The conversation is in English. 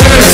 Sure.